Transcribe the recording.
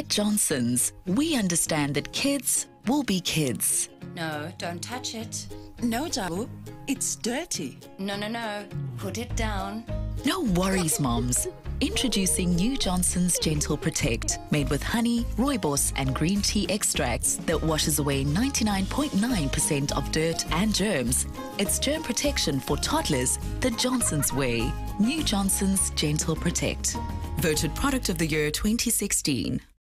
At Johnson's, we understand that kids will be kids. No, don't touch it. No, Jabu, it's dirty. No, no, no. Put it down. No worries, moms. Introducing new Johnson's Gentle Protect, made with honey, rooibos, and green tea extracts that washes away 99.9% of dirt and germs. It's germ protection for toddlers the Johnson's way. New Johnson's Gentle Protect. Voted Product of the Year 2016.